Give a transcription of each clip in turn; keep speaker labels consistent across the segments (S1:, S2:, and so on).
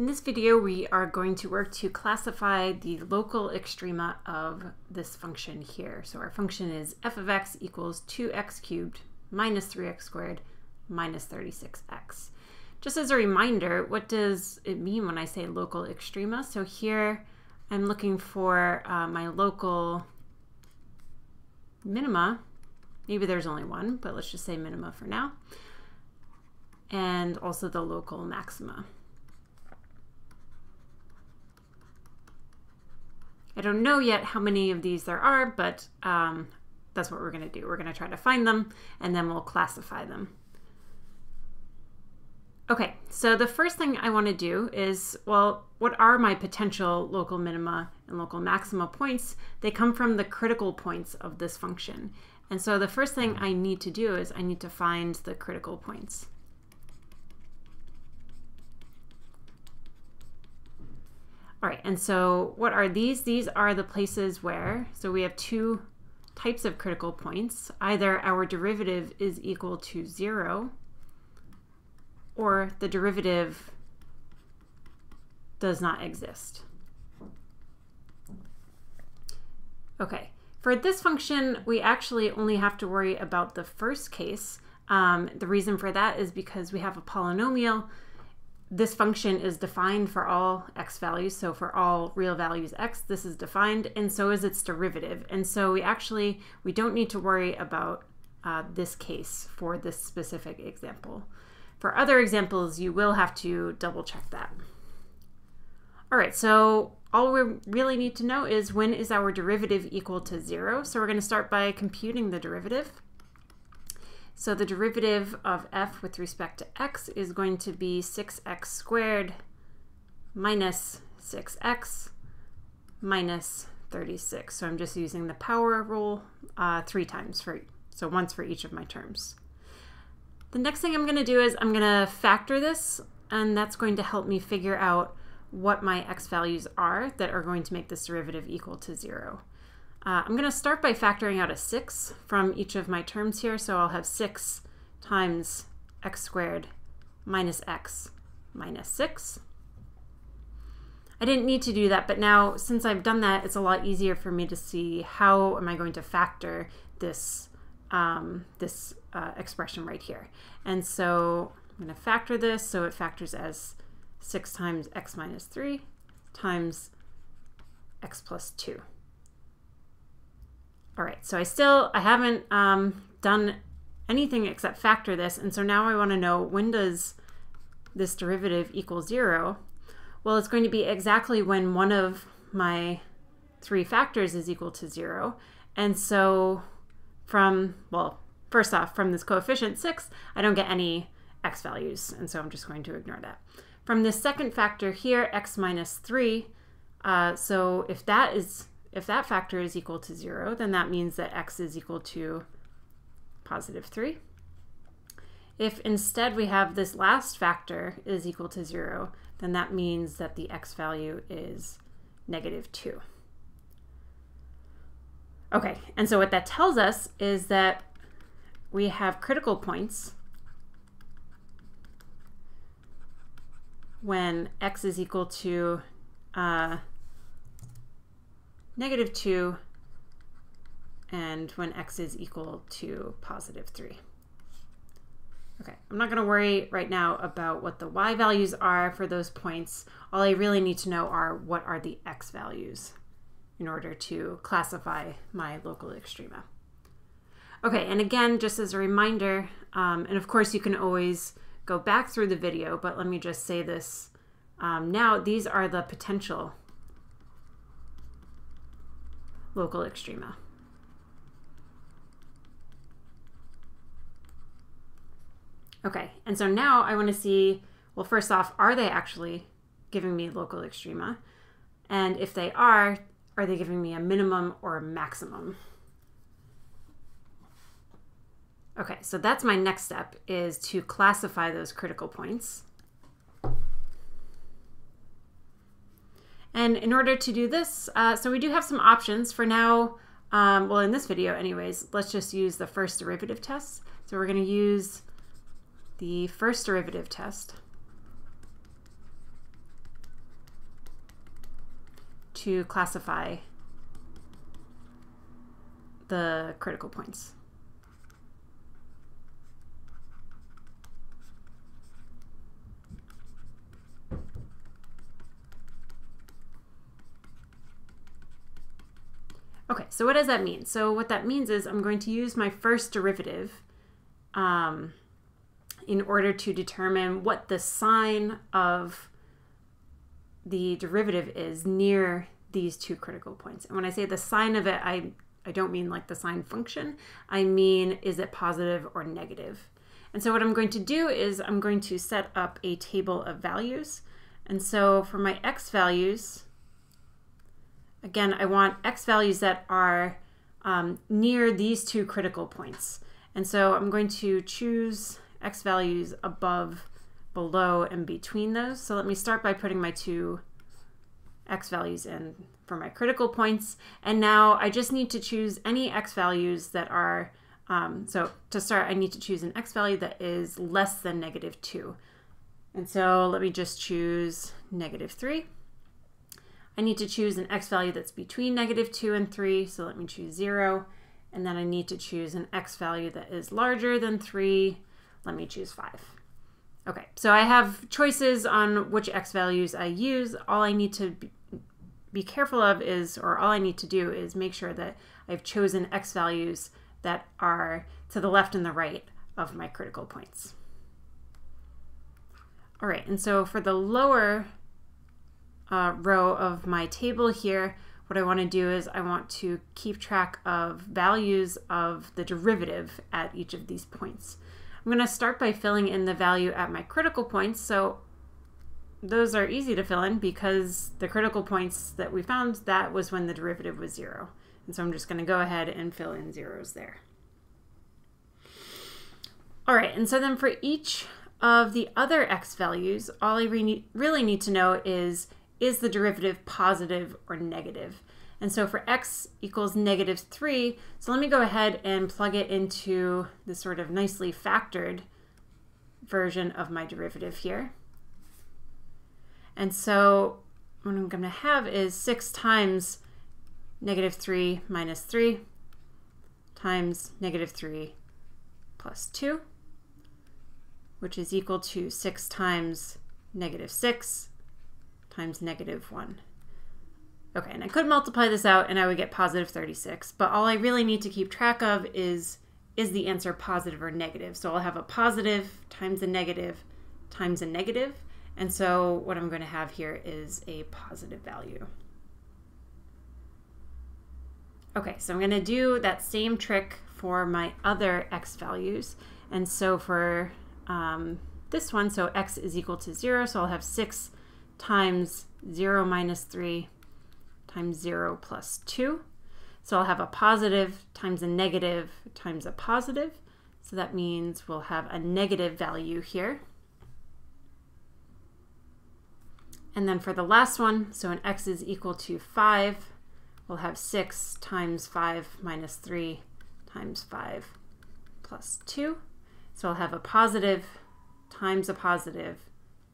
S1: In this video, we are going to work to classify the local extrema of this function here. So our function is f of x equals 2x cubed minus 3x squared minus 36x. Just as a reminder, what does it mean when I say local extrema? So here I'm looking for uh, my local minima. Maybe there's only one, but let's just say minima for now. And also the local maxima. I don't know yet how many of these there are, but um, that's what we're going to do. We're going to try to find them, and then we'll classify them. Okay, so the first thing I want to do is, well, what are my potential local minima and local maxima points? They come from the critical points of this function. And so the first thing I need to do is I need to find the critical points. All right, and so what are these? These are the places where, so we have two types of critical points. Either our derivative is equal to zero, or the derivative does not exist. Okay, for this function, we actually only have to worry about the first case. Um, the reason for that is because we have a polynomial this function is defined for all x values. So for all real values x, this is defined, and so is its derivative. And so we actually, we don't need to worry about uh, this case for this specific example. For other examples, you will have to double check that. All right, so all we really need to know is when is our derivative equal to zero? So we're gonna start by computing the derivative. So the derivative of f with respect to x is going to be 6x squared minus 6x minus 36. So I'm just using the power rule uh, three times for, so once for each of my terms. The next thing I'm going to do is I'm going to factor this, and that's going to help me figure out what my x values are that are going to make this derivative equal to zero. Uh, I'm going to start by factoring out a 6 from each of my terms here. So I'll have 6 times x squared minus x minus 6. I didn't need to do that, but now since I've done that, it's a lot easier for me to see how am I going to factor this, um, this uh, expression right here. And so I'm going to factor this so it factors as 6 times x minus 3 times x plus 2. All right, so I still, I haven't um, done anything except factor this. And so now I want to know when does this derivative equal zero? Well, it's going to be exactly when one of my three factors is equal to zero. And so from, well, first off, from this coefficient six, I don't get any x values. And so I'm just going to ignore that. From this second factor here, x minus three, uh, so if that is if that factor is equal to 0, then that means that x is equal to positive 3. If instead we have this last factor is equal to 0, then that means that the x value is negative 2. Okay, and so what that tells us is that we have critical points when x is equal to uh, negative 2, and when x is equal to positive 3. Okay, I'm not going to worry right now about what the y values are for those points. All I really need to know are what are the x values in order to classify my local extrema. Okay, and again, just as a reminder, um, and of course you can always go back through the video, but let me just say this um, now, these are the potential local extrema. Okay, and so now I want to see, well, first off, are they actually giving me local extrema? And if they are, are they giving me a minimum or a maximum? Okay, so that's my next step is to classify those critical points. And in order to do this, uh, so we do have some options for now. Um, well, in this video anyways, let's just use the first derivative test. So we're going to use the first derivative test to classify the critical points. So what does that mean? So what that means is I'm going to use my first derivative um, in order to determine what the sign of the derivative is near these two critical points. And when I say the sign of it, I, I don't mean like the sign function. I mean, is it positive or negative? And so what I'm going to do is I'm going to set up a table of values. And so for my x values, again, I want x values that are um, near these two critical points. And so I'm going to choose x values above below and between those. So let me start by putting my two x values in for my critical points. And now I just need to choose any x values that are, um, so to start, I need to choose an x value that is less than negative 2. And so let me just choose negative 3. I need to choose an x value that's between negative 2 and 3, so let me choose 0. And then I need to choose an x value that is larger than 3, let me choose 5. Okay, so I have choices on which x values I use. All I need to be, be careful of is, or all I need to do is make sure that I've chosen x values that are to the left and the right of my critical points. All right, and so for the lower uh, row of my table here, what I want to do is I want to keep track of values of the derivative at each of these points. I'm going to start by filling in the value at my critical points. So those are easy to fill in because the critical points that we found, that was when the derivative was zero. And so I'm just going to go ahead and fill in zeros there. All right, and so then for each of the other x values, all I re really need to know is, is the derivative positive or negative? And so for x equals negative 3, so let me go ahead and plug it into this sort of nicely factored version of my derivative here. And so what I'm going to have is 6 times negative 3 minus 3 times negative 3 plus 2, which is equal to 6 times negative 6 times negative 1. Okay, and I could multiply this out and I would get positive 36, but all I really need to keep track of is is the answer positive or negative. So I'll have a positive times a negative times a negative, and so what I'm going to have here is a positive value. Okay, so I'm going to do that same trick for my other x values. And so for um, this one, so x is equal to 0, so I'll have 6 times 0 minus 3 times 0 plus 2. So I'll have a positive times a negative times a positive. So that means we'll have a negative value here. And then for the last one, so when x is equal to 5, we'll have 6 times 5 minus 3 times 5 plus 2. So I'll have a positive times a positive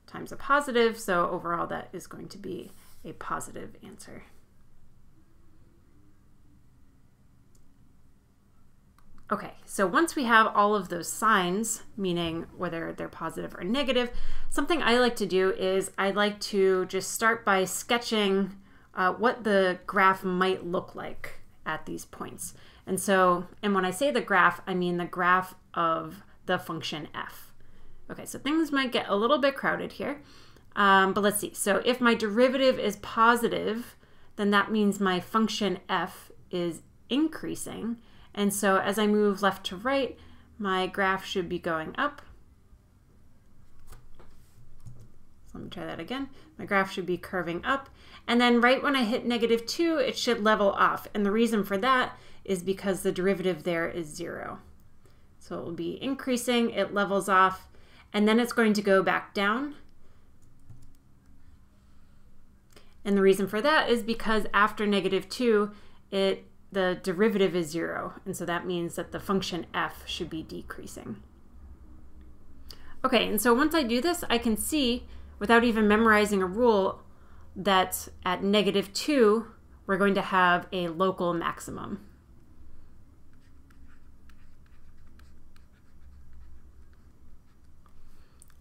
S1: times a positive. So overall, that is going to be a positive answer. Okay, so once we have all of those signs, meaning whether they're positive or negative, something I like to do is I like to just start by sketching uh, what the graph might look like at these points. And so, and when I say the graph, I mean the graph of the function f. Okay, so things might get a little bit crowded here, um, but let's see. So if my derivative is positive, then that means my function f is increasing. And so as I move left to right, my graph should be going up. Let me try that again. My graph should be curving up. And then right when I hit negative 2, it should level off. And the reason for that is because the derivative there is 0. So it will be increasing, it levels off, and then it's going to go back down. And the reason for that is because after negative 2, it the derivative is zero, and so that means that the function f should be decreasing. Okay, and so once I do this, I can see, without even memorizing a rule, that at negative 2, we're going to have a local maximum.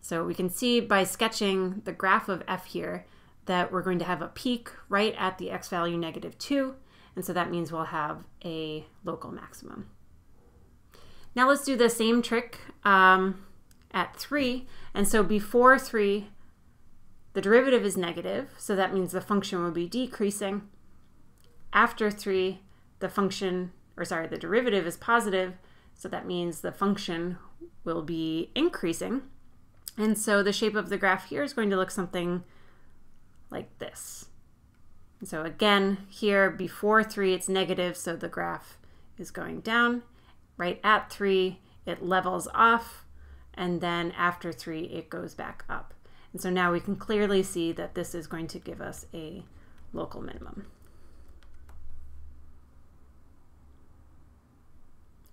S1: So we can see by sketching the graph of f here that we're going to have a peak right at the x value negative 2, and so that means we'll have a local maximum. Now let's do the same trick um, at 3, and so before 3, the derivative is negative, so that means the function will be decreasing. After 3, the function, or sorry, the derivative is positive, so that means the function will be increasing. And so the shape of the graph here is going to look something like this. so again, here before 3 it's negative, so the graph is going down. Right at 3 it levels off, and then after 3 it goes back up. And so now we can clearly see that this is going to give us a local minimum.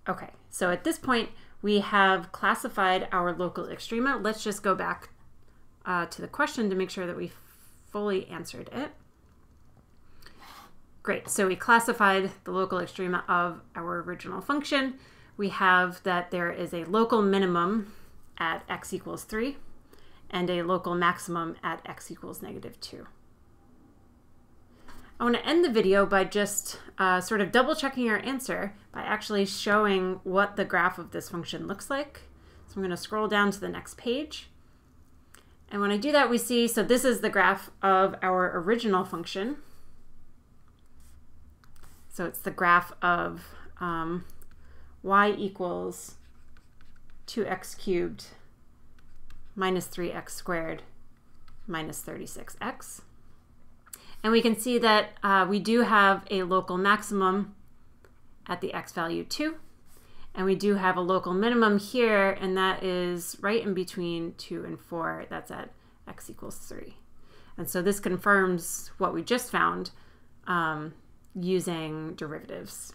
S1: Okay, so at this point, we have classified our local extrema. Let's just go back uh, to the question to make sure that we fully answered it. Great, so we classified the local extrema of our original function. We have that there is a local minimum at x equals 3 and a local maximum at x equals negative 2. I want to end the video by just uh, sort of double checking our answer by actually showing what the graph of this function looks like. So I'm going to scroll down to the next page. And when I do that, we see, so this is the graph of our original function. So it's the graph of um, y equals 2x cubed minus 3x squared minus 36x. And we can see that uh, we do have a local maximum at the x value 2. And we do have a local minimum here, and that is right in between 2 and 4. That's at x equals 3. And so this confirms what we just found um, using derivatives.